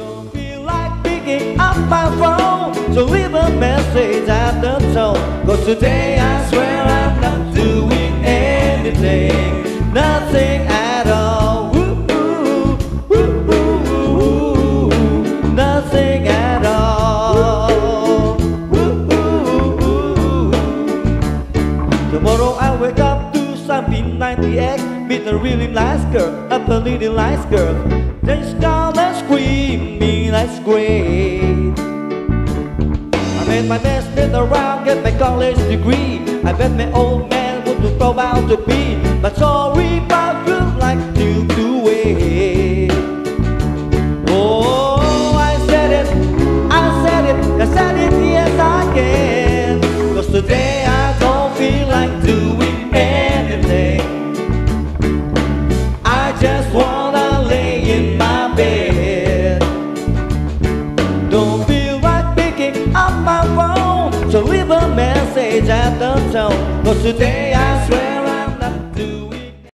Don't feel like picking up my phone. So leave a message at the tone. Cause today I swear I'm not doing anything. Nothing at all. Woo-hoo, woo-hoo, Nothing at all. Woo-hoo. Tomorrow I wake up to some P90X Meet a really nice girl, a pretty nice girl. Then scream, great I made my best bit around, get my college degree. I bet my old man would be proud out to be. But sorry about you like you do it Oh, I said it, I said it, I said it, yes I can. Cause today To leave a message at the tone Cause today I swear